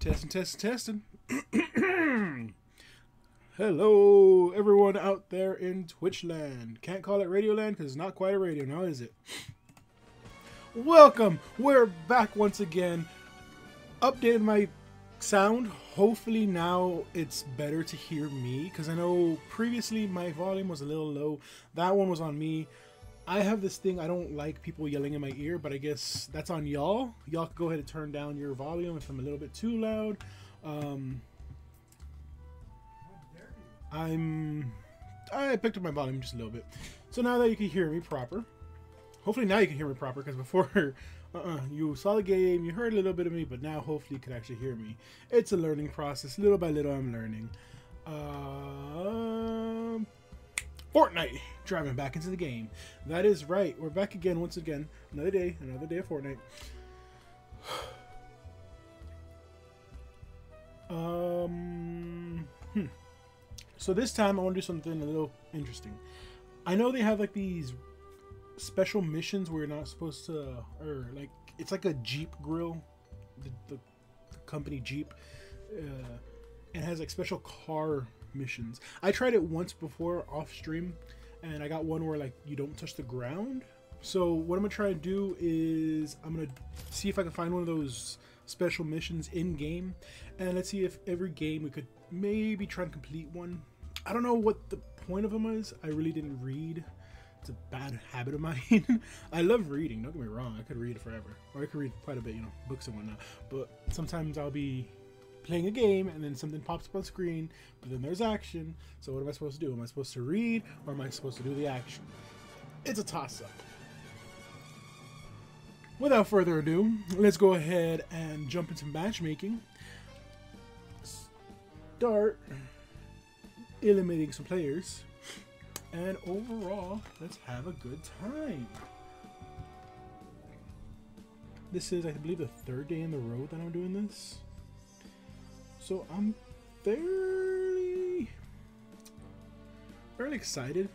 Testing, testing, testing. Hello, everyone out there in Twitchland. Can't call it Radioland because it's not quite a radio now, is it? Welcome. We're back once again. Updated my sound. Hopefully now it's better to hear me because I know previously my volume was a little low. That one was on me. I have this thing. I don't like people yelling in my ear, but I guess that's on y'all. Y'all go ahead and turn down your volume if I'm a little bit too loud. Um, I'm. I picked up my volume just a little bit, so now that you can hear me proper. Hopefully now you can hear me proper because before, uh-uh, you saw the game, you heard a little bit of me, but now hopefully you can actually hear me. It's a learning process. Little by little, I'm learning. Um. Fortnite driving back into the game. That is right. We're back again once again. Another day, another day of Fortnite. Um, hmm. So this time I want to do something a little interesting. I know they have like these special missions where you're not supposed to, or like it's like a Jeep grill, the, the, the company Jeep, uh, and has like special car missions. I tried it once before off stream, and I got one where like you don't touch the ground. So what I'm gonna try to do is I'm gonna see if I can find one of those special missions in game, and let's see if every game we could maybe try and complete one. I don't know what the point of them is. I really didn't read. It's a bad habit of mine. I love reading. Don't get me wrong. I could read forever, or I could read quite a bit, you know, books and whatnot. But sometimes I'll be playing a game and then something pops up on screen, but then there's action. So what am I supposed to do? Am I supposed to read or am I supposed to do the action? It's a toss up. Without further ado, let's go ahead and jump into matchmaking. Start eliminating some players. And overall, let's have a good time. This is, I believe, the third day in the row that I'm doing this. So I'm fairly, fairly excited.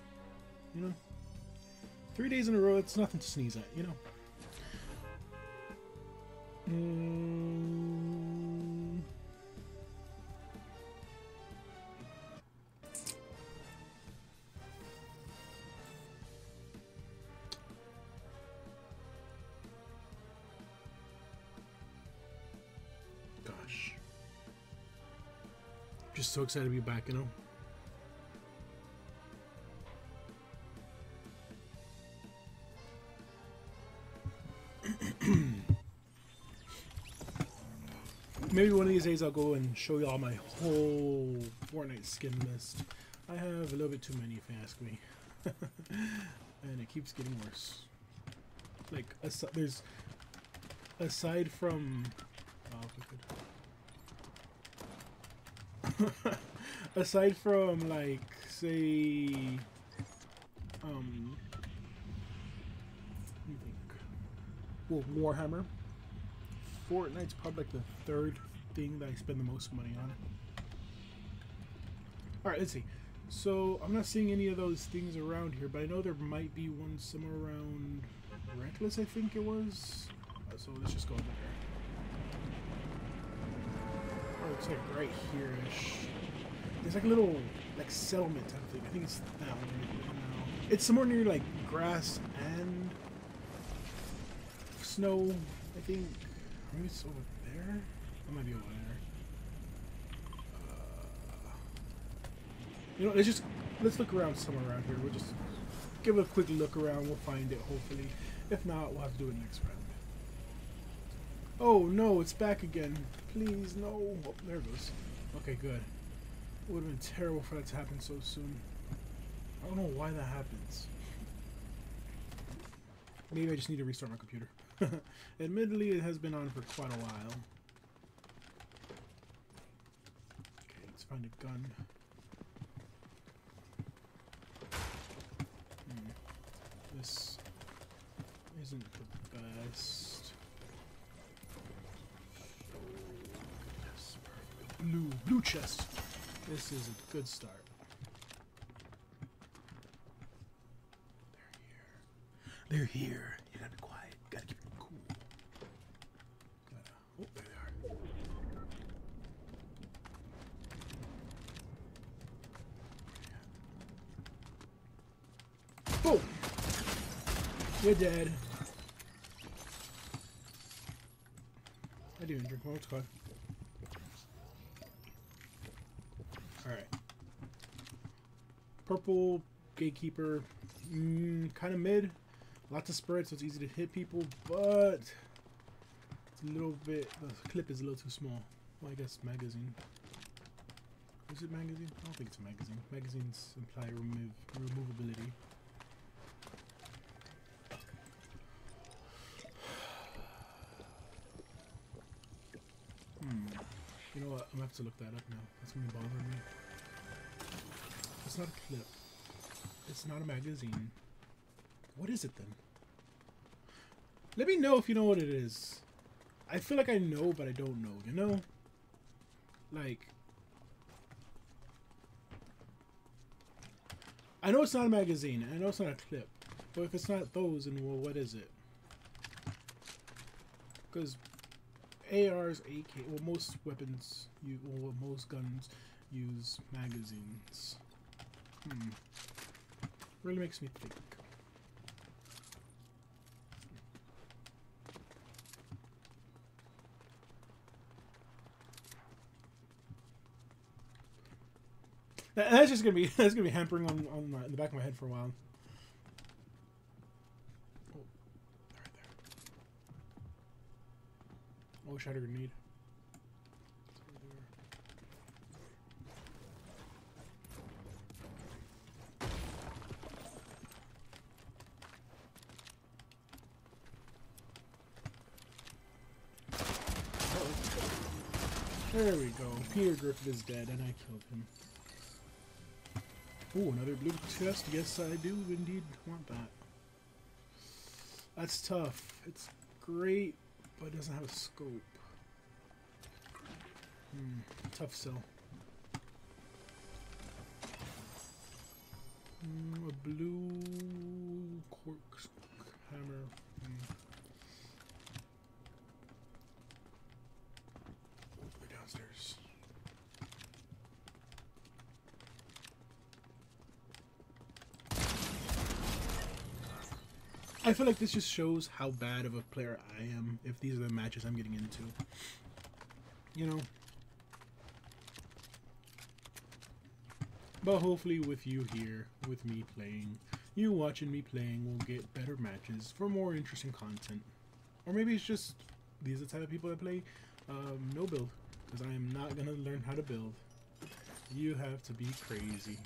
You know, three days in a row, it's nothing to sneeze at. You know. Mm. Just so excited to be back, you know? Maybe one of these days I'll go and show y'all my whole Fortnite skin list. I have a little bit too many if you ask me. and it keeps getting worse. Like, there's... Aside from... Oh. aside from, like, say... Um... Well, Warhammer. Fortnite's probably like the third thing that I spend the most money on. Alright, let's see. So, I'm not seeing any of those things around here, but I know there might be one somewhere around Reckless, I think it was. Uh, so, let's just go over there. Oh, it's like right here-ish. There's like a little, like, settlement type thing. I think it's that one now. It's somewhere near, like, grass and snow, I think. Maybe it's over there? That might be over there. Uh, you know, let's just let's look around somewhere around here. We'll just give a quick look around. We'll find it, hopefully. If not, we'll have to do it next round. Oh no, it's back again. Please, no. Oh, there it goes. Okay, good. It would have been terrible for that to happen so soon. I don't know why that happens. Maybe I just need to restart my computer. Admittedly, it has been on for quite a while. Okay, let's find a gun. Hmm. This isn't the best. blue. Blue chest. This is a good start. They're here. They're here. You gotta be quiet. You gotta keep them cool. Gotta, oh, there they are. Yeah. Boom! You're dead. I didn't drink more. It's Alright. Purple Gatekeeper. Mm, kind of mid. Lots of spread, so it's easy to hit people, but it's a little bit. The clip is a little too small. Well, I guess magazine. Is it magazine? I don't think it's a magazine. Magazines imply remove removability. Hmm. You know what? I'm gonna have to look that up now. That's gonna bother me. It's not a clip. It's not a magazine. What is it then? Let me know if you know what it is. I feel like I know, but I don't know, you know? Like... I know it's not a magazine, I know it's not a clip. But if it's not those, then well, what is it? Because ARs, AK, well, most weapons, you, well, most guns use magazines. Hmm. Really makes me think. That's just gonna be that's gonna be hampering on on my, in the back of my head for a while. Oh, right there. Oh, shatter grenade. There we go. Peter Griffin is dead, and I killed him. Oh, another blue chest. Yes, I do indeed want that. That's tough. It's great, but it doesn't have a scope. Hmm, tough sell. Mm, a blue I feel like this just shows how bad of a player I am if these are the matches I'm getting into. You know? But hopefully with you here, with me playing, you watching me playing will get better matches for more interesting content. Or maybe it's just these are the type of people that play um, no build. Because I am not going to learn how to build. You have to be crazy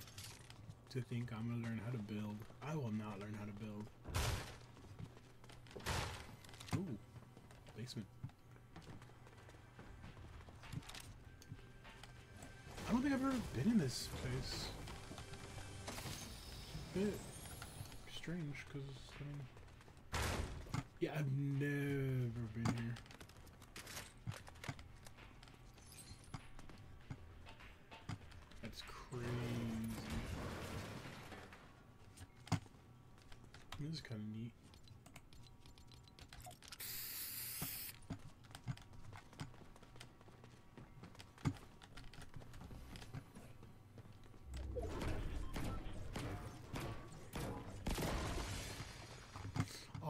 to think I'm going to learn how to build. I will not learn how to build. Ooh, basement. I don't think I've ever been in this place. A bit strange, because, I mean... Yeah, I've never been here. That's crazy. This is kind of neat.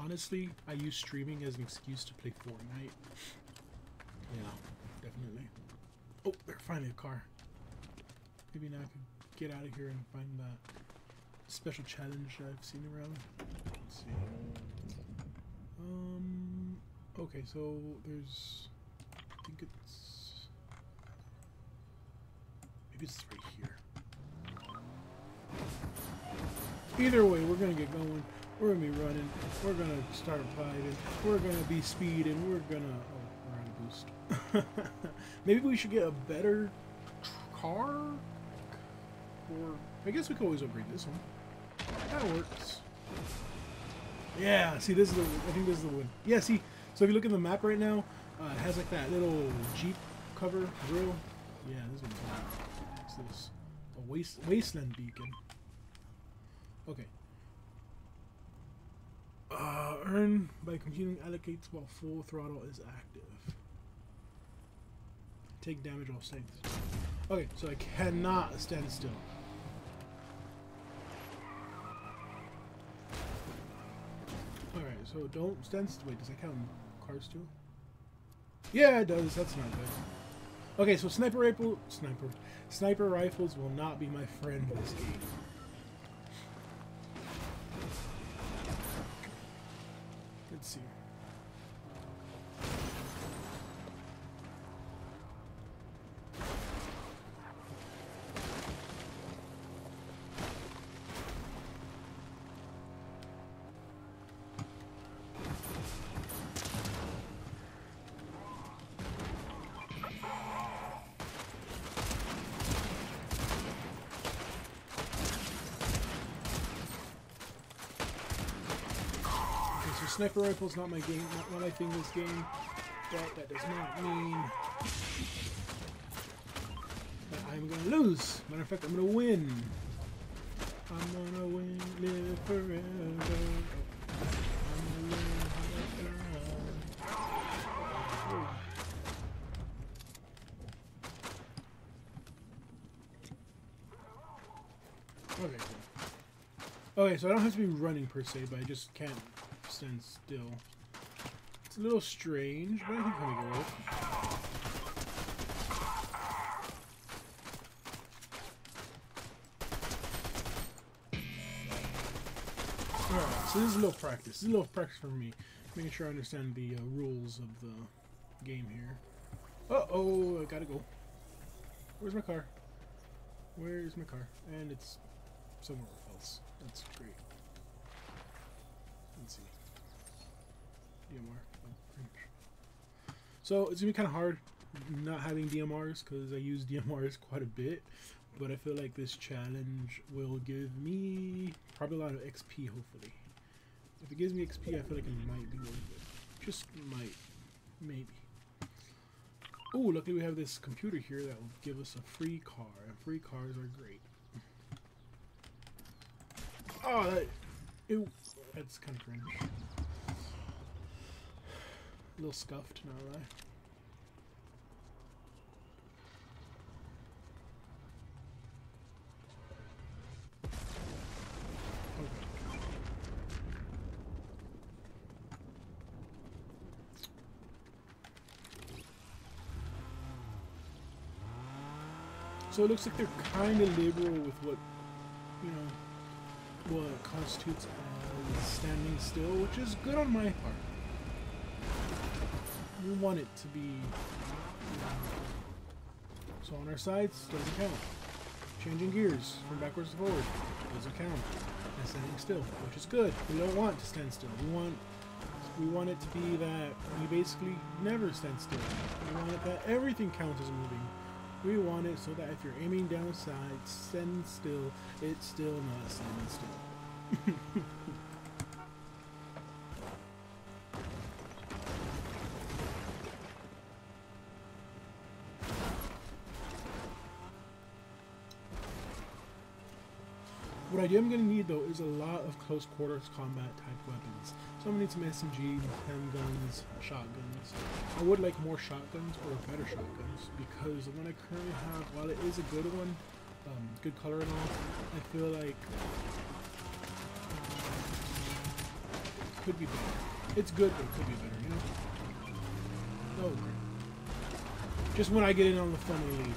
Honestly, I use streaming as an excuse to play Fortnite. Yeah, definitely. Oh, there's finally a car. Maybe now I can get out of here and find that special challenge I've seen around. Let's see. Um. Okay, so there's. I think it's. Maybe it's right here. Either way, we're gonna get going. We're gonna be running. We're gonna start fighting. We're gonna be speeding. We're gonna. Oh, we're on a boost. Maybe we should get a better car. Or I guess we could always upgrade this one. That works. Yeah. See, this is the. I think this is the one. Yeah. See. So if you look at the map right now, uh, it has like that little jeep cover grill. Yeah, this one's. What's this? A waste wasteland beacon. Okay. Uh, earn by computing accolades while full throttle is active. Take damage while staying Okay, so I cannot stand still. Alright. so don't stand still. Wait, does that count cars too? Yeah, it does. That's not good. Okay, so sniper rifle, sniper, sniper rifles will not be my friend this game. See. So sniper rifle's not my game, not, my thing this game, but that does not mean that I'm gonna lose. Matter of fact, I'm gonna win. I'm gonna win, live forever. Okay. Okay, so I don't have to be running per se, but I just can't stand still. It's a little strange, but I kind of get it. Alright, so this is a little practice. This is a little practice for me. Making sure I understand the uh, rules of the game here. Uh-oh, I gotta go. Where's my car? Where's my car? And it's somewhere else. That's great. Let's see. DMR. So it's gonna be kind of hard not having DMRs because I use DMRs quite a bit. But I feel like this challenge will give me probably a lot of XP. Hopefully, if it gives me XP, I feel like it might be worth it. Just might, maybe. Oh, luckily we have this computer here that will give us a free car, and free cars are great. Oh, that, ew, that's kind of cringe. A little scuffed, not lie. So it looks like they're kind of liberal with what, you know, what constitutes as standing still, which is good on my part. We want it to be. So on our sides, doesn't count. Changing gears from backwards to forward doesn't count. And standing still, which is good. We don't want to stand still. We want we want it to be that we basically never stand still. We want it that everything counts as moving. We want it so that if you're aiming down sight, stand still, it's still not standing still. What I am going to need though is a lot of close quarters combat type weapons. So I'm going to need some SMG, handguns, shotguns. I would like more shotguns or better shotguns because the one I currently have, while it is a good one, um, good color and all, I feel like it could be better. It's good, but it could be better, you know? Oh, great. Just when I get in on the fun I leave.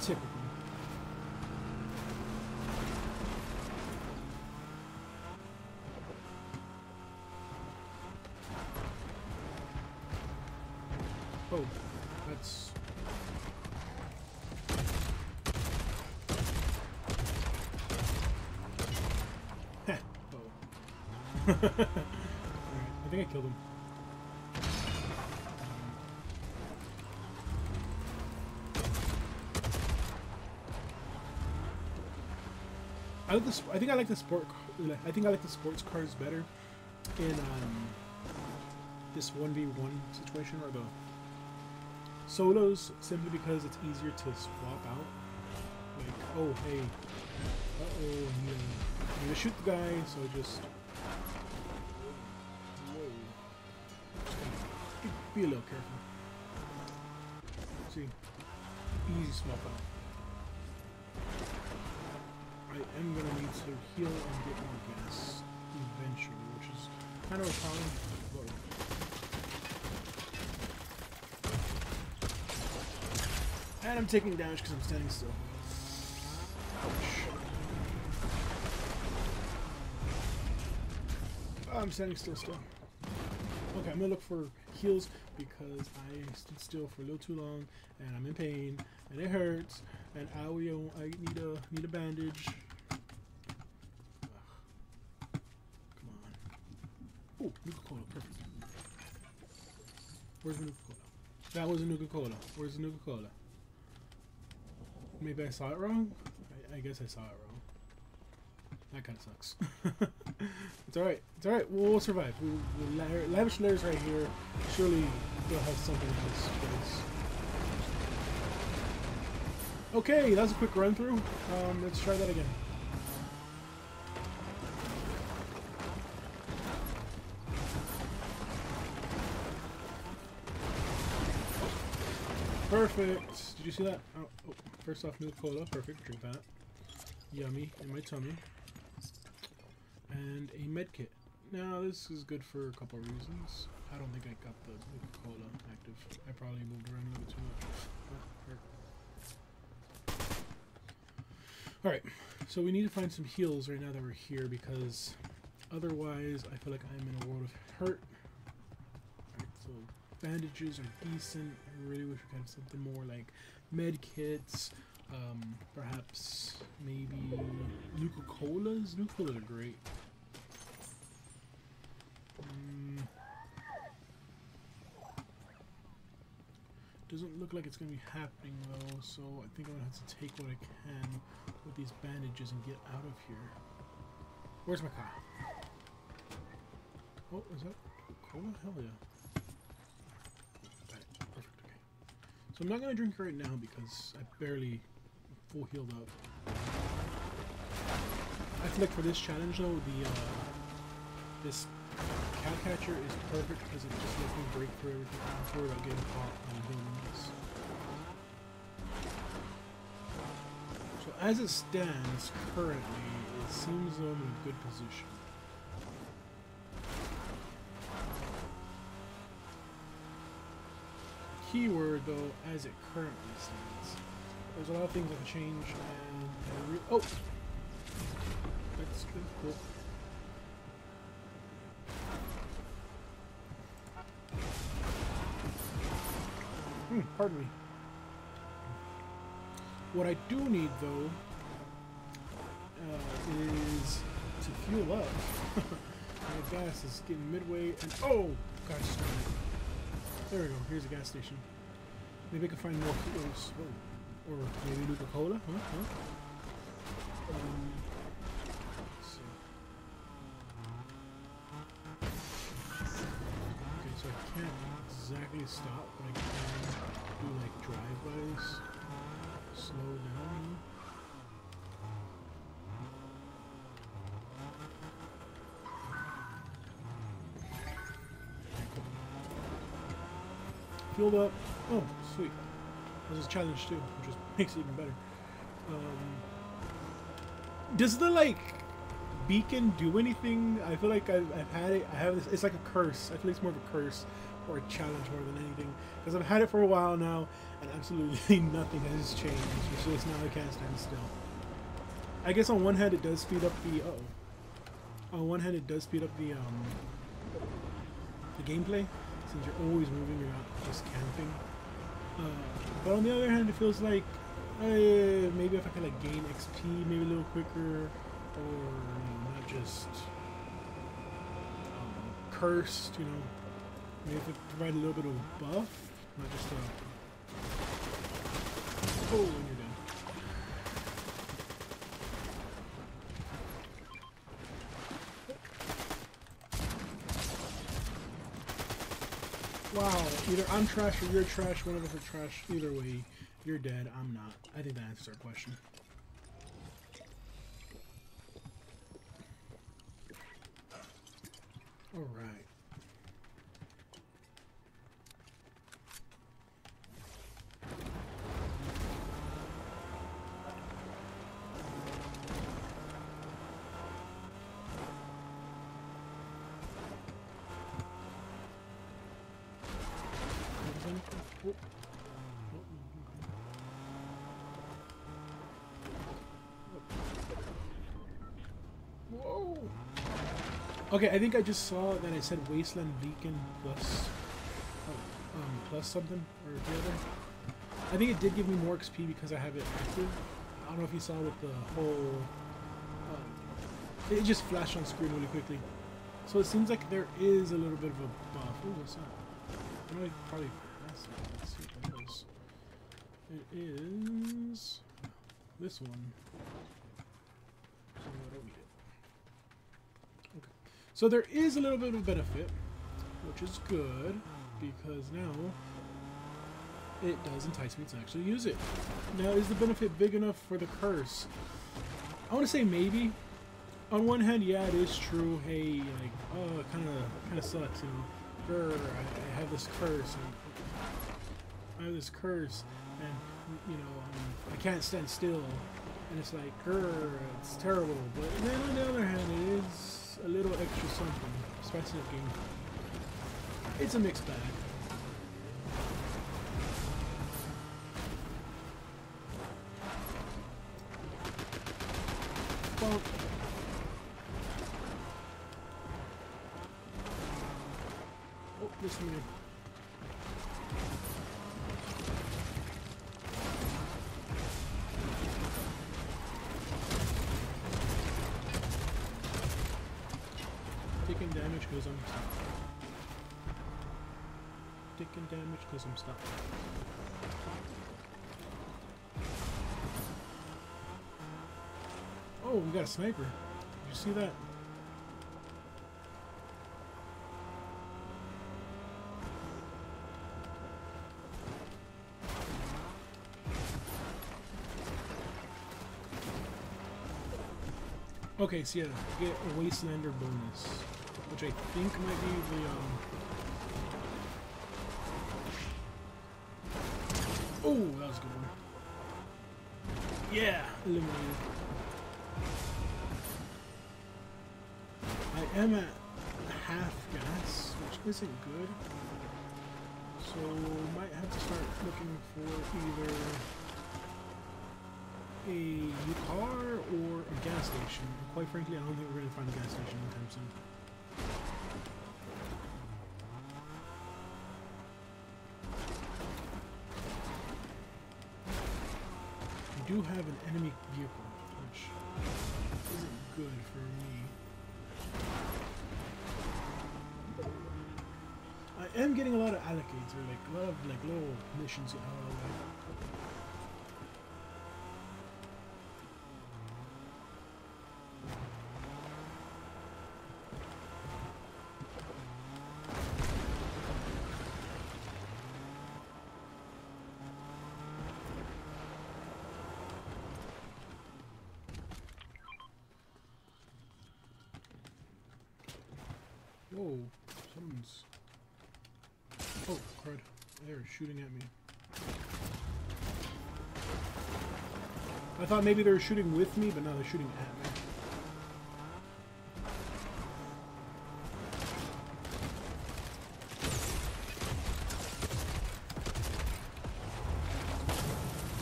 Typical. I. I think I like the sport. I think I like the sports cars better in um, this one v one situation or the solos simply because it's easier to swap out. Like, oh hey, uh oh, I need, to- I need to shoot the guy, so just be a little careful. See, easy swap out. Am gonna need to heal and get more gas eventually, which is kind of a problem. And I'm taking damage because I'm standing still. Ouch. I'm standing still still. Okay, I'm gonna look for heals because I stood still for a little too long and I'm in pain and it hurts and I I need a need a bandage. Ugh. Come on. Oh, Nuka Cola, perfect. Where's the Nuka Cola? That was a Nuka Cola. Where's the Nuka Cola? Maybe I saw it wrong? I, I guess I saw it wrong. That kind of sucks. it's alright. It's alright. We'll, we'll survive. We'll, we'll la Lavish Lairs right here. Surely they'll have something in this place. Okay, that was a quick run through. Um, let's try that again. Perfect. Did you see that? Oh, oh. first off, Nuka Cola. Perfect. Drink that. Yummy in my tummy. And a med kit. Now, this is good for a couple reasons. I don't think I got the Cola active. I probably moved around a little too much. Oh, Alright, so we need to find some heals right now that we're here because otherwise I feel like I'm in a world of hurt. Bandages are decent. I really wish we could have something more like med kits, um, perhaps maybe Nuka Colas. Nuka Colas are great. Mm. Doesn't look like it's going to be happening though, so I think I'm going to have to take what I can with these bandages and get out of here. Where's my car? Oh, is that cola? Hell yeah. perfect, okay. So I'm not going to drink right now because I barely full healed up. I feel like for this challenge though, the uh, this cow catcher is perfect because it just lets me break through everything. Getting caught on buildings. So as it stands currently, it seems I'm in a good position. Keyword though, as it currently stands. There's a lot of things that can change and oh, that's good, cool. Hmm, pardon me. What I do need, though, uh, is to fuel up. My gas is getting midway, and oh, gosh There we go. Here's a gas station. Maybe I can find more fuels. Oh. Or maybe Nuka Cola? Huh? huh? Um, okay, so I can't exactly stop, but I can do like drive-bys, slow down. Fueled up. Oh, sweet. There's a challenge too, which just makes it even better. Um, does the like beacon do anything? I feel like I've, I've had it. I have this. It's like a curse. I feel like it's more of a curse or a challenge more than anything. Because I've had it for a while now, and absolutely nothing has changed. It's just now I can't stand still. I guess on one hand it does speed up the. Uh oh. On one hand it does speed up the um the gameplay since you're always moving, you're not just camping. Uh, but on the other hand, it feels like uh, maybe if I can like gain XP maybe a little quicker, or not just um, cursed, you know, Maybe if provide a little bit of buff, not just a... Oh, Wow, either I'm trash or you're trash, one of us are trash. Either way, you're dead, I'm not. I think that answers our question. Okay, I think I just saw that I said Wasteland Beacon plus, oh, um, plus something or the other. I think it did give me more XP because I have it active. I don't know if you saw with the whole. Um, it just flashed on screen really quickly, so it seems like there is a little bit of a buff. Ooh, what's that? I know I probably passed it. Let's see what that is. It is this one. So what do we do? Okay. So there is a little bit of a benefit, which is good because now it does entice me to actually use it. Now, is the benefit big enough for the curse? I want to say maybe. On one hand, yeah, it is true. Hey, like, oh, it kind of kind of sucks, you know. Grr, I, I have this curse, and I have this curse, and you know, um, I can't stand still, and it's like, grr, it's terrible. But then on the other hand, it is a little extra something, up game. It's a mixed bag. Sniper. Did you see that? Okay, so yeah, get a Wastelander bonus, which I think might be the, um... Oh, that was a good one. Yeah, eliminated. Am at half gas, which isn't good. So might have to start looking for either a new car or a gas station. Quite frankly, I don't think we're going to find a gas station anytime soon. We do have an enemy vehicle, which isn't good for me. Am getting a lot of accolades, or like a lot of like little missions out of the way. Whoa, someone's. Oh, crud. They're shooting at me. I thought maybe they were shooting with me, but now they're shooting at me.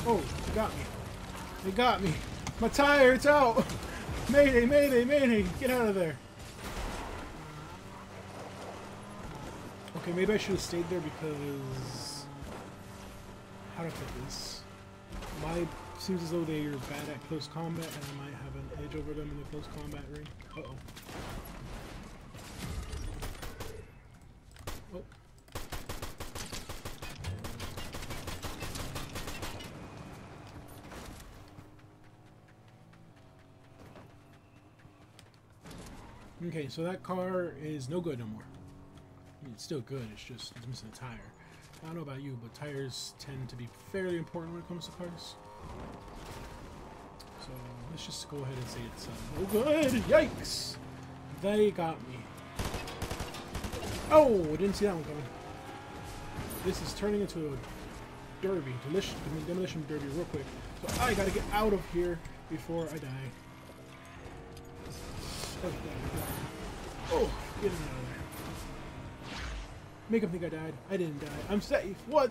Oh, they got me. They got me. My tire, it's out! Mayday, mayday, mayday! Get out of there! Okay, maybe I should have stayed there because... Do put this? My seems as though they are bad at close combat and I might have an edge over them in the close combat ring. Uh-oh. Oh. Okay, so that car is no good no more. I mean, it's still good, it's just it's missing a tire. I don't know about you, but tires tend to be fairly important when it comes to cars. So let's just go ahead and say it's uh, no good. Yikes! They got me. Oh, I didn't see that one coming. This is turning into a derby, demolition, demolition derby, real quick. So I gotta get out of here before I die. Oh, get out. Make him think I died. I didn't die. I'm safe. What?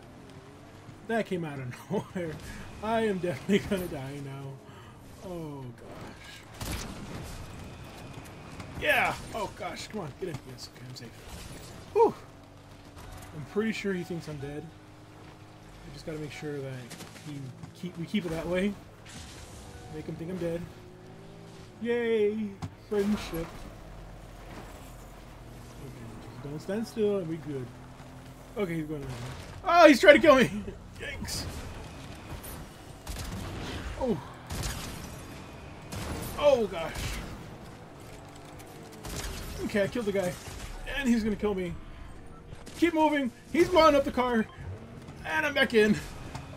That came out of nowhere. I am definitely gonna die now. Oh gosh. Yeah! Oh gosh, come on, get in. Yes, okay, I'm safe. Whew! I'm pretty sure he thinks I'm dead. I just gotta make sure that he keep we keep it that way. Make him think I'm dead. Yay! Friendship. Don't stand still and we good. Okay, he's going to- Oh, he's trying to kill me! Yikes! Oh! Oh gosh! Okay, I killed the guy. And he's gonna kill me. Keep moving! He's blowing up the car! And I'm back in.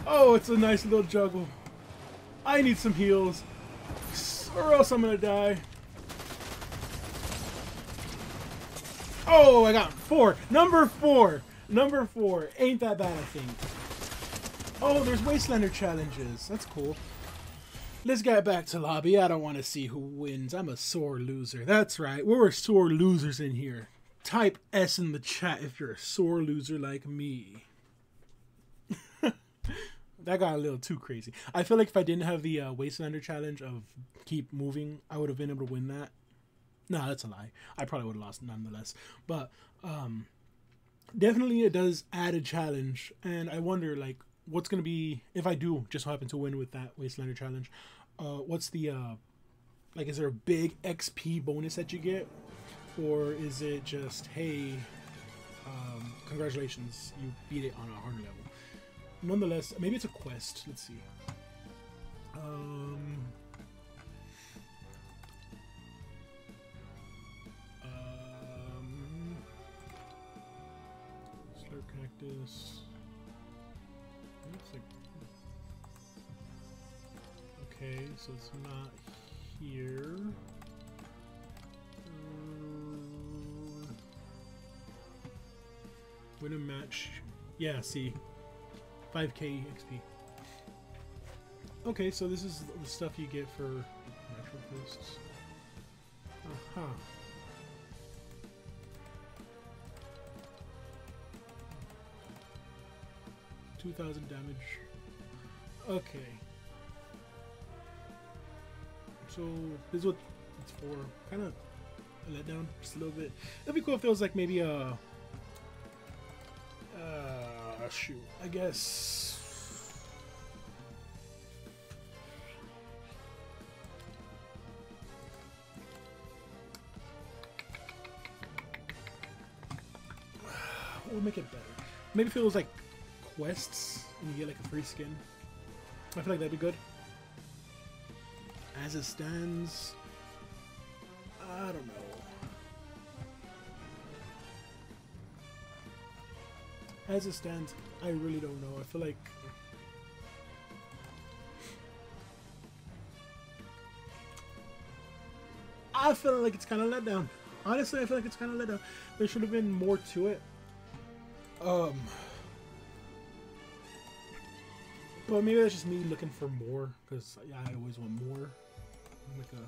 Oh, it's a nice little juggle. I need some heals. Or else I'm gonna die. Oh, I got four. Number four. Number four. Ain't that bad, I think. Oh, there's Wastelander challenges. That's cool. Let's get back to lobby. I don't want to see who wins. I'm a sore loser. That's right. We're sore losers in here. Type S in the chat if you're a sore loser like me. that got a little too crazy. I feel like if I didn't have the uh, Wastelander challenge of keep moving, I would have been able to win that. No, that's a lie. I probably would have lost nonetheless. But um, definitely it does add a challenge, and I wonder like what's gonna be if I do just happen to win with that Wastelander challenge. Uh, what's the uh, like? Is there a big XP bonus that you get, or is it just hey, um, congratulations, you beat it on a harder level? nonetheless, maybe it's a quest. Let's see. Um, Cactus. Looks like. Okay, so it's not here. Uh, win a match. Yeah, see, 5k XP. Okay, so this is the stuff you get for natural fists. Uh huh. Two thousand damage. Okay. So this is what it's for. Kind of a letdown, just a little bit. It'd be cool if it was like maybe a uh, shoot. I guess. We'll make it better. Maybe if it was like quests and you get like a free skin. I feel like that'd be good. As it stands, I don't know. as it stands, I really don't know. I feel like I feel like it's kind of let down. Honestly, I feel like it's kind of let down. There should have been more to it. Um, but maybe that's just me looking for more because I always want more. I'm like a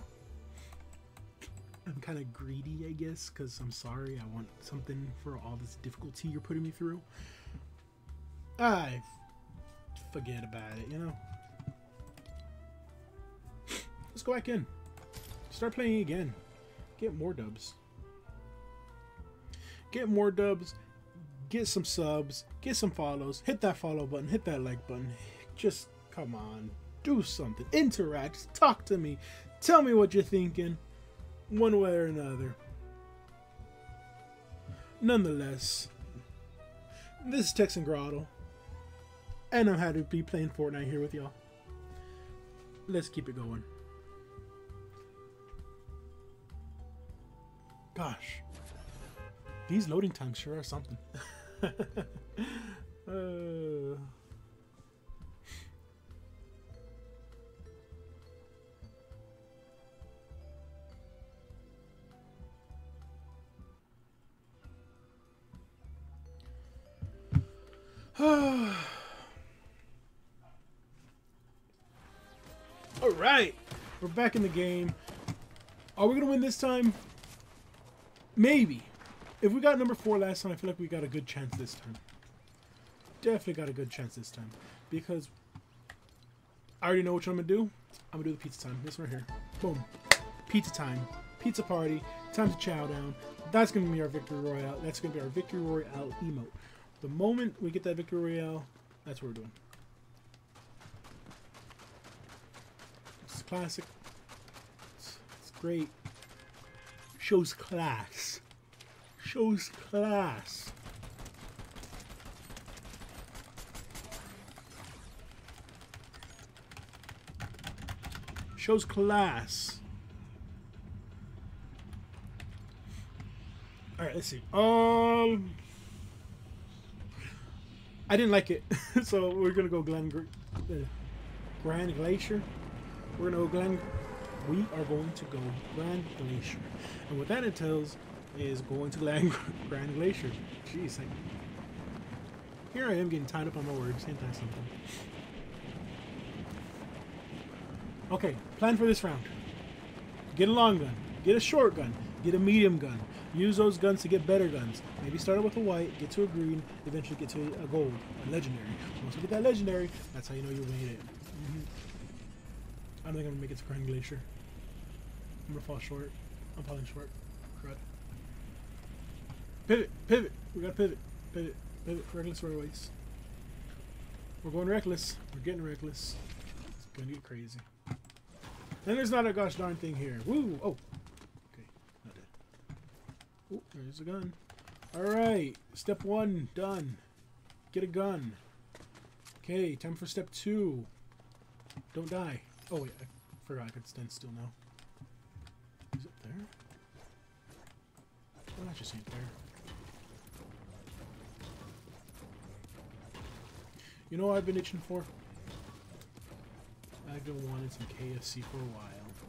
I'm kind of greedy, I guess, because I'm sorry. I want something for all this difficulty you're putting me through. I forget about it, you know? Let's go back in. Start playing again. Get more dubs. Get more dubs. Get some subs. Get some follows. Hit that follow button. Hit that like button. Just come on. Do something. Interact. Talk to me. Tell me what you're thinking one way or another. Nonetheless, this is Texan Grotle, and I'm happy to be playing Fortnite here with y'all. Let's keep it going. Gosh, these loading times sure are something. uh... back in the game. Are we gonna win this time? Maybe. If we got number four last time, I feel like we got a good chance this time. Definitely got a good chance this time because I already know what I'm gonna do. I'm gonna do the pizza time. This right here. Boom. Pizza time. Pizza party. Time to chow down. That's gonna be our victory royale. That's gonna be our victory royale emote. The moment we get that victory royale, that's what we're doing. Classic. Great. Shows class. Shows class. Shows class. All right, let's see. Um, I didn't like it, so we're gonna go Glen uh, Grand Glacier. We're gonna go Glen. We are going to go Grand Glacier, and what that entails is going to Grand, Grand Glacier. Jeez, like, here I am getting tied up on my words. Ain't that something? Okay, plan for this round. Get a long gun. Get a short gun. Get a medium gun. Use those guns to get better guns. Maybe start out with a white, get to a green, eventually get to a gold, a legendary. Once you get that legendary, that's how you know you made it. Mm -hmm. I don't think I'm gonna make it to Grand Glacier. I'm gonna fall short. I'm falling short. Crud. Pivot, pivot. We gotta pivot, pivot, pivot. Reckless railways. We're going reckless. We're getting reckless. It's gonna get crazy. Then there's not a gosh darn thing here. Woo! Oh. Okay, not dead. Oh, there's a gun. Alright, step one, done. Get a gun. Okay, time for step two. Don't die. Oh wait, I forgot I could stand still now. There? Oh, that just ain't there. You know what I've been itching for? I've been wanting some KFC for a while.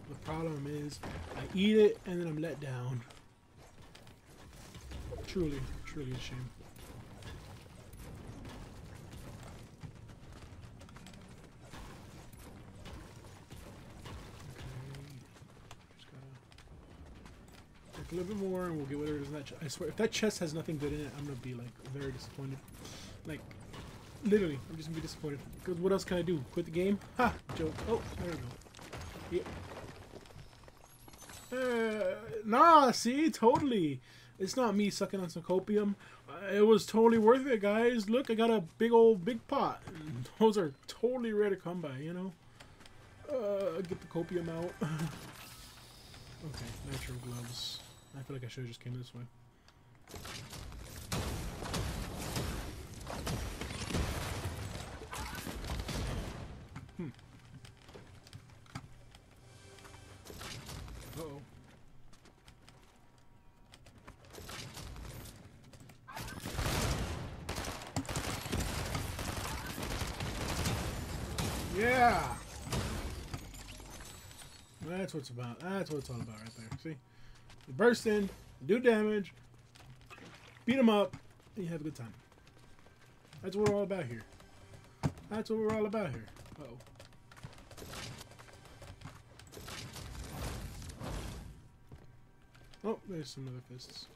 The problem is, I eat it and then I'm let down. Truly, truly a shame. A little bit more and we'll get whatever is in that chest. I swear, if that chest has nothing good in it, I'm gonna be like very disappointed. Like, Literally, I'm just gonna be disappointed. Because what else can I do? Quit the game? Ha! Joke. Oh, there we go. Yeah. Uh, nah, see? Totally. It's not me sucking on some copium. Uh, it was totally worth it, guys. Look, I got a big old big pot. Those are totally rare to come by, you know? Uh, get the copium out. okay, natural gloves. I feel like I should have just came this way. Yeah! That's what it's about. That's what it's all about right there. See? You burst in, do damage, beat them up, and you have a good time. That's what we're all about here. That's what we're all about here. Uh oh Oh, there's some other fists.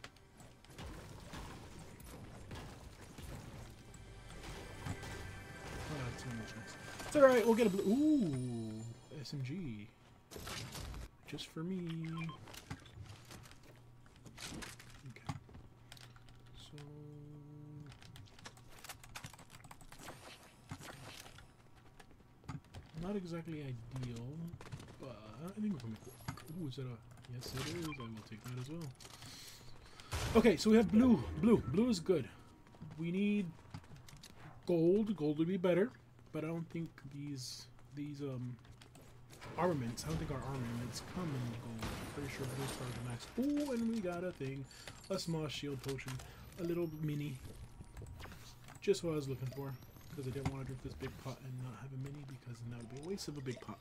Oh, that's it's alright, we'll get a blue. Ooh, SMG. Just for me. Exactly ideal, but I think we're to Ooh, is that a. Yes, it is. I will take that as well. Okay, so we have blue. Blue. Blue is good. We need gold. Gold would be better but I don't think these these um armaments. I don't think our armaments come in gold. I'm pretty sure those are the max. Oh, and we got a thing, a small shield potion, a little mini. Just what I was looking for, because I didn't want to drink this big pot and not have a mini, because then that would be a waste of a big pot.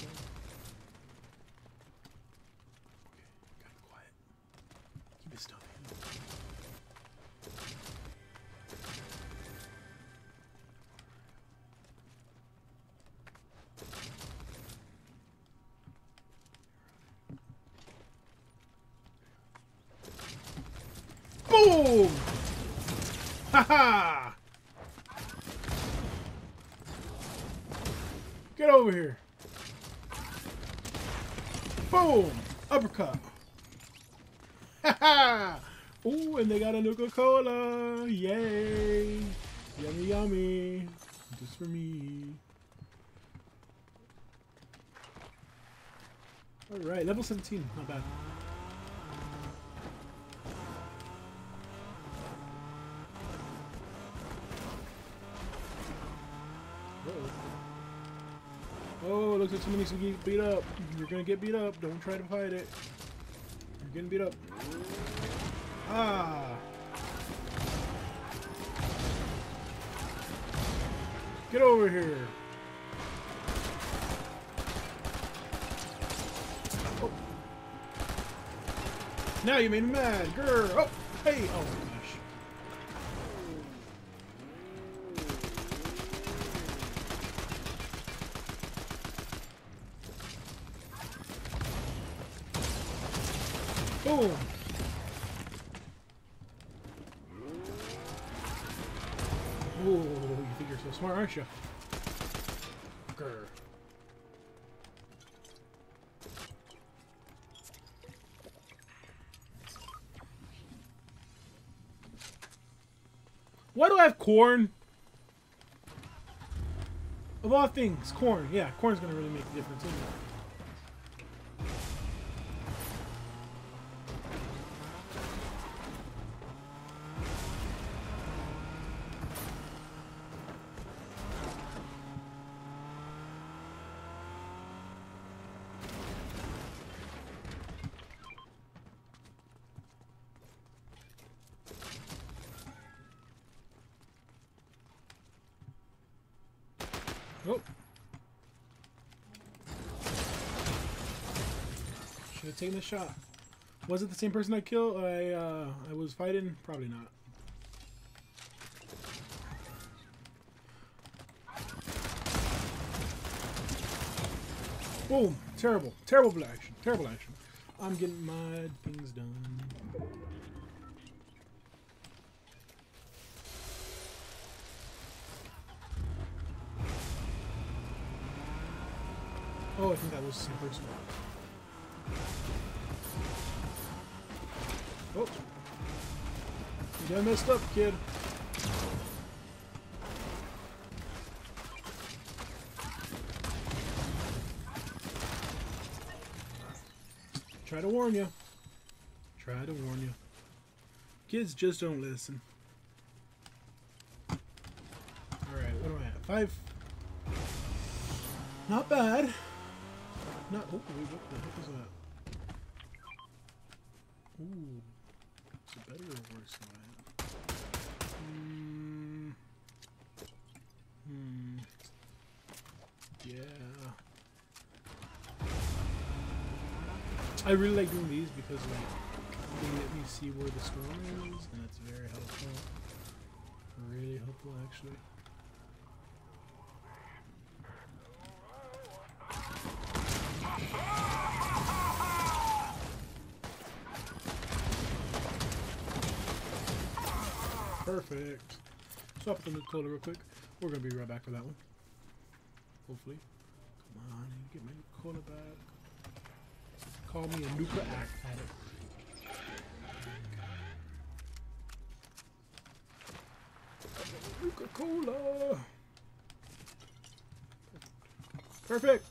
Boom! Get over here. Boom! Uppercut. Ha ha! Ooh, and they got a Nuka-Cola. Yay! Yummy, yummy. Just for me. Alright, level 17. Not bad. Like somebody's gonna get beat up. You're gonna get beat up. Don't try to fight it. You're getting beat up. Ah! Get over here! Oh. Now you made me mad, grr! Oh, hey! Oh my gosh! Boom! Ooh, you think you're so smart, aren't you? Grr. Why do I have corn? Of all things, corn. Yeah, corn's gonna really make a difference, isn't it? Oh. Have the shot. Was it the same person I killed? I uh, I was fighting? Probably not. Boom! Terrible. Terrible action. Terrible action. I'm getting my things done. Oh, I think that was the person. Oh. You done messed up, kid. Try to warn you. Try to warn you. Kids just don't listen. Alright, what am I at? Five. Not bad. Not. Oh, wait, what the heck is that? Ooh. Is it better or worse than that? Hmm. Hmm. Yeah. I really like doing these because like they let me see where the storm is, and it's very helpful. Really helpful, actually. Perfect. Swap the Nuka-Cola real quick. We're gonna be right back for that one. Hopefully. Come on, get my Nuka-Cola back. Call me a Nuka act addict. Nuka-Cola! Perfect!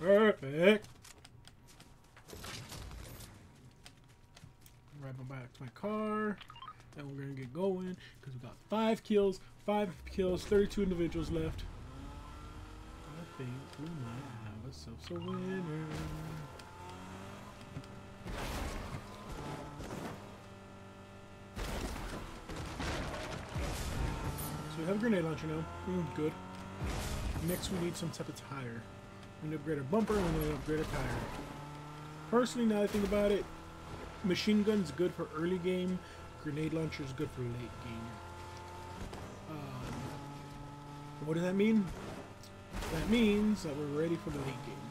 Perfect! Right back to my car and we're gonna get going because we got five kills, five kills, 32 individuals left. I think we might have ourselves a winner. So we have a grenade launcher now. Mm, good. Next we need some type of tire. We need to upgrade our bumper and we need to upgrade our tire. Personally, now that I think about it, machine gun's good for early game, grenade launcher is good for late game. Um, what does that mean? That means that we're ready for the late game.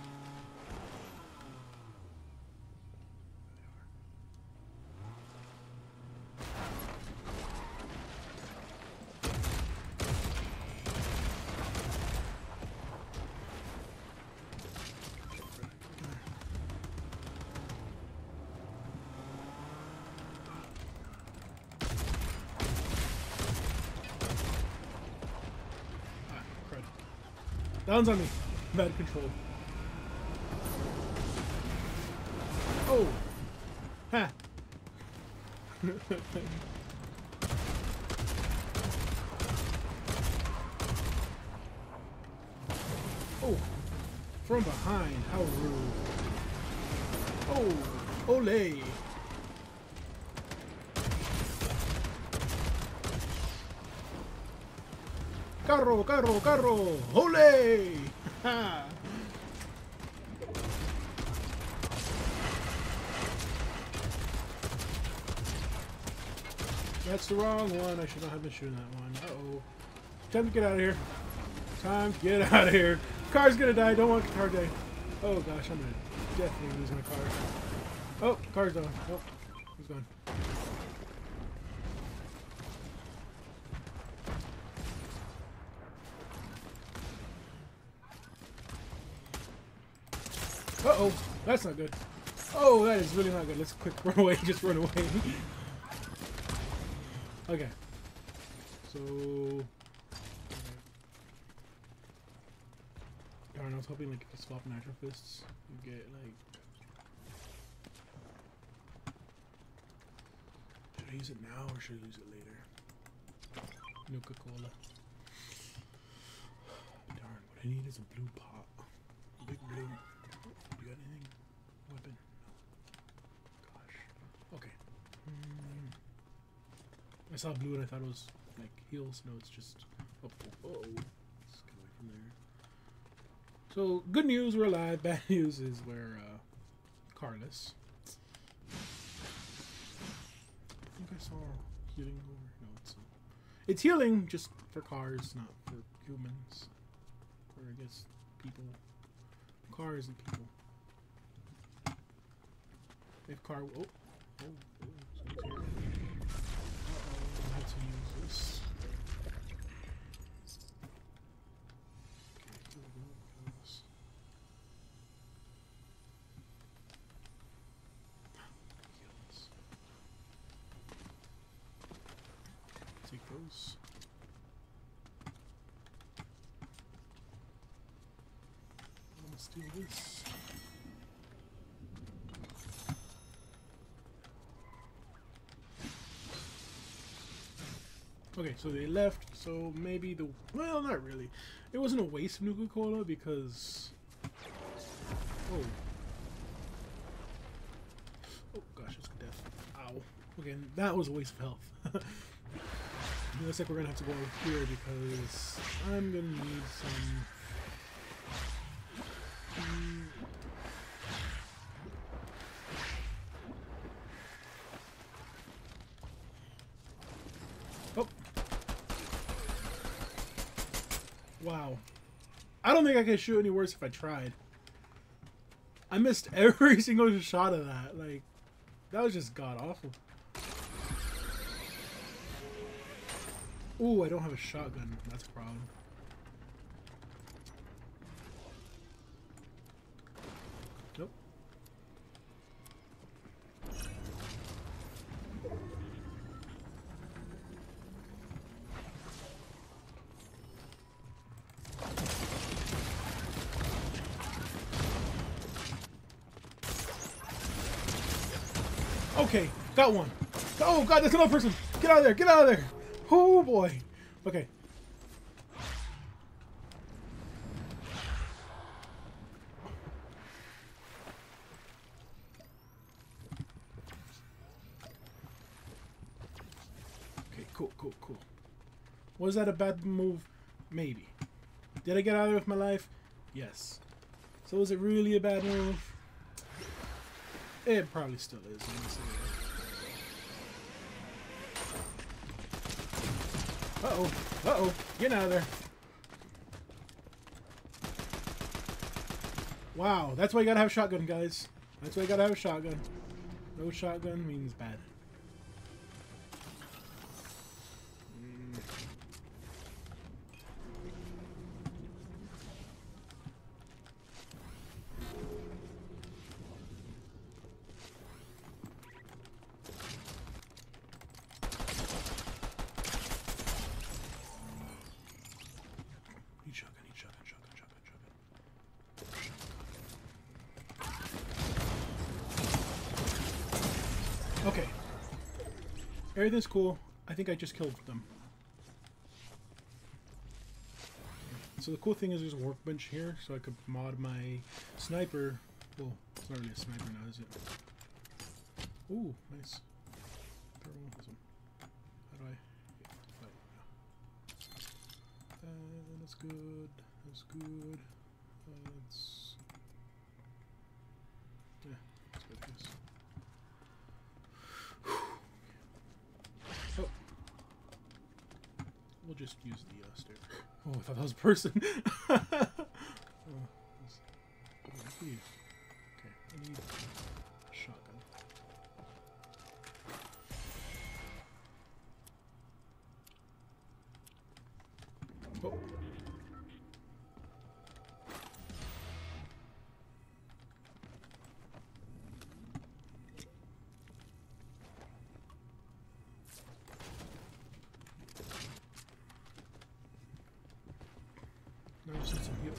That one's on me. Bad control. Oh! Ha! oh! From behind, how rude. Oh! Ole! Carro, carro, carro! Ole! That's the wrong one. I should not have been shooting that one. Uh-oh. Time to get out of here. Time to get out of here. Car's gonna die. Don't want car die. Oh gosh, I'm gonna definitely lose my car. Oh, car's gone. Oh, he's gone. Uh-oh. That's not good. Oh, that is really not good. Let's quick run away. Just run away. okay. So... Darn, I was hoping like if you swap nitro fists, you get like... Should I use it now or should I use it later? Nuka-Cola. Darn, what I need is a blue pot. Big blue. You got anything? Weapon? Gosh. Okay. Hmm. I saw blue and I thought it was like heals. No, it's just. Oh, oh, oh. Let's get away from there. So, good news, we're alive. Bad news is we're uh, carless. I think I saw healing over. No, it's uh, it's healing just for cars, not for humans. Or I guess people. Cars and people. If car. Oh. Oh. oh. Uh-oh. I have to use this. Okay, here we go. Goes. Heals. Take those. I'm gonna steal this. Okay, so they left, so maybe the... Well, not really. It wasn't a waste of Nuka-Cola because... Oh. Oh gosh, it's death. Ow. Okay, that was a waste of health. Looks like we're gonna have to go here because I'm gonna need some... Mm, Oh. Wow. I don't think I could shoot any worse if I tried. I missed every single shot of that. Like, that was just god awful. Ooh, I don't have a shotgun. That's a problem. Nope. Okay, got one. Oh god, that's another person. Get out of there, get out of there. Oh boy. Okay. Okay, cool, cool, cool. Was that a bad move? Maybe. Did I get out of with my life? Yes. So was it really a bad move? It probably still is. let me see. Uh-oh. Uh-oh. Get out of there. Wow. That's why you gotta have a shotgun, guys. That's why you gotta have a shotgun. No shotgun means bad. Everything's cool. I think I just killed them. So the cool thing is there's a workbench here, so I could mod my sniper. Well, it's not really a sniper now, is it? Ooh, nice. How do I? Yeah, uh, that's good. That's good. Uh, that's yeah, that's good. Yes. Oh, we'll just use the uh, stair. Oh, I thought that was a person.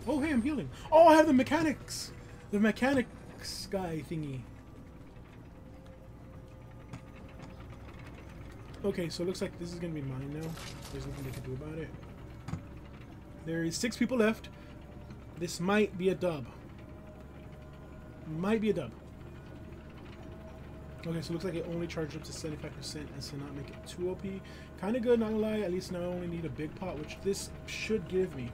Oh, hey, I'm healing. Oh, I have the mechanics. The mechanics guy thingy. Okay, so it looks like this is gonna be mine now. There's nothing they can do about it. There is six people left. This might be a dub. Might be a dub. Okay, so it looks like it only charged up to 75% and so not make it too OP. Kind of good, not gonna lie. At least now I only need a big pot, which this should give me.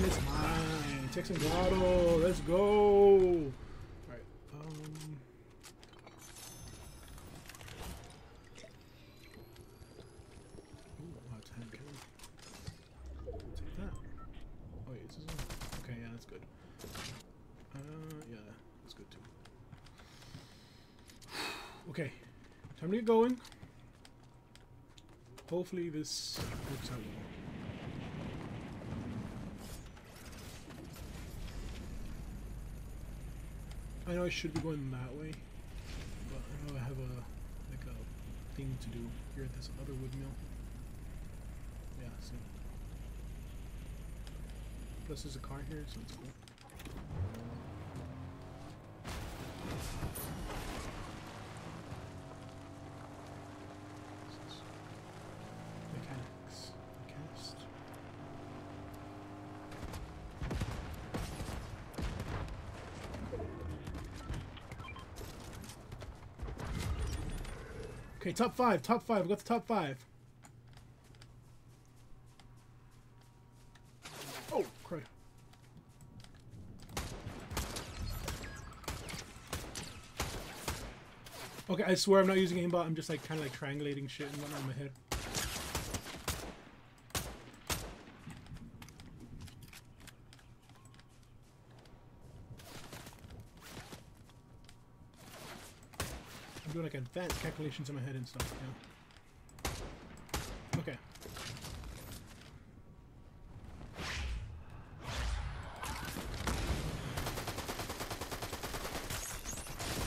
And it's mine. Texan Grotle. Let's go. Alright. Um. Ooh, wow, 10 kill. I'll take that. Oh, wait, is this on? Okay, yeah, that's good. Uh, yeah, that's good too. Okay, time to get going. Hopefully this works out. I know I should be going that way, but I know I have a like a thing to do here at this other wood mill. Yeah, see. Plus there's a car here, so it's cool. This is Mechanics. Mechanist. Okay, top five, top five. We got the top five. Oh, crap. Okay, I swear I'm not using aimbot. I'm just like kind of like triangulating shit and whatnot in my head. I'm doing like advanced calculations in my head and stuff. Yeah. Okay.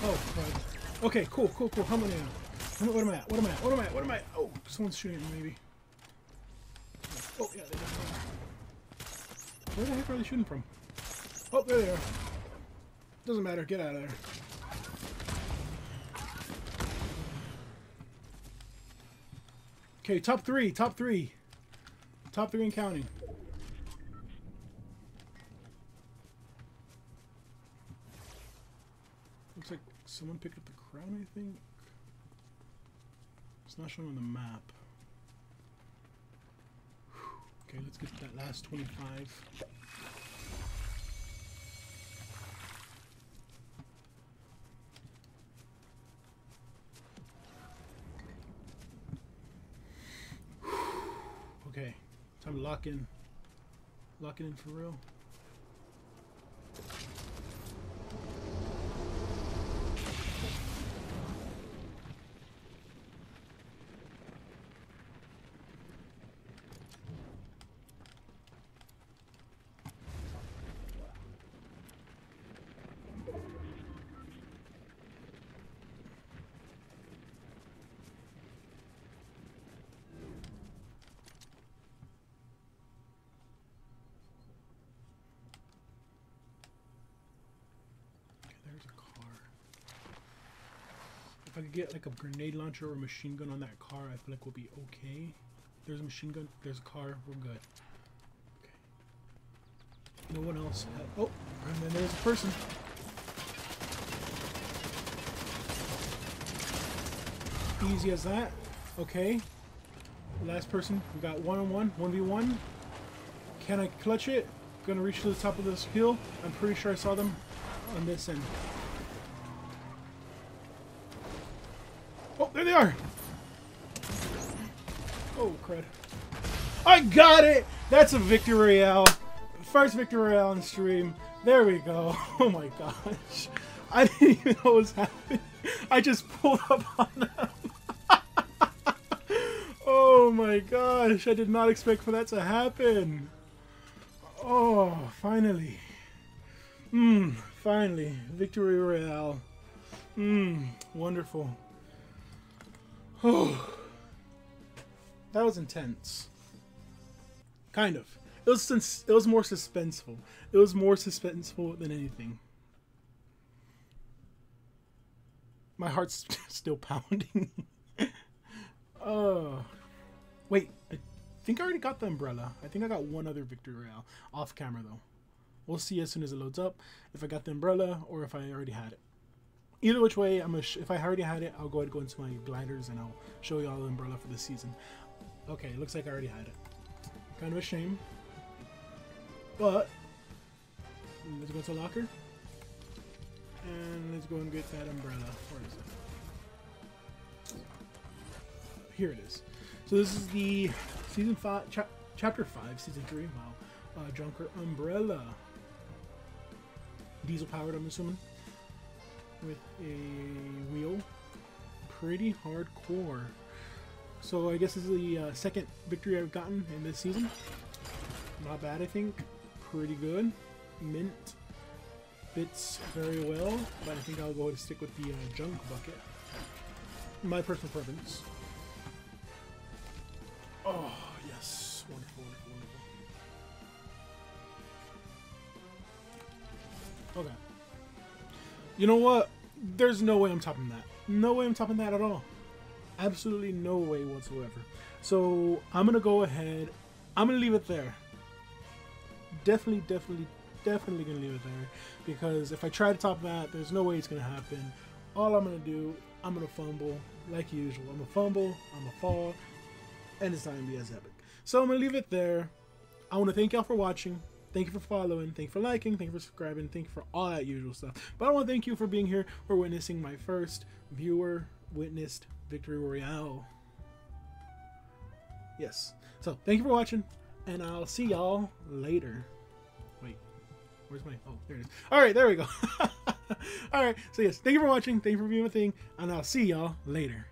Oh, right. Okay, cool, cool, cool. How many? Uh, how many- What am I at? What am I at? What am I at? What am I at? Oh, someone's shooting at me, maybe. Oh, yeah, they. Where the heck are they shooting from? Oh, there they are. Doesn't matter. Get out of there. Okay, top three, top three. Top three and counting. Looks like someone picked up the crown, I think. It's not showing on the map. Okay, let's get that last 25. Okay, time to lock in. Lock it in for real. If I could get like a grenade launcher or a machine gun on that car, I feel like we'll be okay. There's a machine gun. There's a car. We're good. Okay. No one else. Had, oh, and then there's a person. Easy as that. Okay. Last person. We got one on one, one v one. Can I clutch it? Gonna reach to the top of this hill. I'm pretty sure I saw them on this end. Oh, are. Oh, crud. I got it! That's a victory royale. First victory royale on stream. There we go. Oh my gosh. I didn't even know what was happening. I just pulled up on them. oh my gosh. I did not expect for that to happen. Oh, finally. Mmm, finally. Victory Royale. Mmm, wonderful. That was intense. Kind of. It was it was more suspenseful. It was more suspenseful than anything. My heart's still pounding. oh. Wait, I think I already got the umbrella. I think I got one other victory royale off camera though. We'll see as soon as it loads up if I got the umbrella or if I already had it. Either which way, I'm if I already had it, I'll go ahead and go into my gliders and I'll show you all the umbrella for the season. Okay, looks like I already had it. Kind of a shame. But, let's go to locker. And let's go and get that umbrella. Where is it? Here it is. So this is the season 5, cha chapter 5, season 3, wow. Uh, Junker Umbrella. Diesel powered, I'm assuming. With a wheel. Pretty hardcore. So I guess this is the uh, second victory I've gotten in this season. Not bad, I think. Pretty good. Mint fits very well, but I think I'll go ahead and stick with the uh, junk bucket. My personal preference. Oh, yes. Wonderful, wonderful, wonderful. Okay. You know what? There's no way I'm topping that. No way I'm topping that at all. Absolutely no way whatsoever. So I'm gonna go ahead. I'm gonna leave it there. Definitely, definitely, definitely gonna leave it there because if I try to top that, there's no way it's gonna happen. All I'm gonna do, I'm gonna fumble like usual. I'm gonna fumble. I'm gonna fall, and it's not gonna be as epic. So I'm gonna leave it there. I want to thank y'all for watching. Thank you for following. Thank you for liking. Thank you for subscribing. Thank you for all that usual stuff. But I want to thank you for being here for witnessing my first viewer witnessed Victory Royale. Yes. So, thank you for watching, and I'll see y'all later. Wait, where's my... Oh, there it is. Alright, there we go. Alright, so yes, thank you for watching, thank you for viewing the thing, and I'll see y'all later.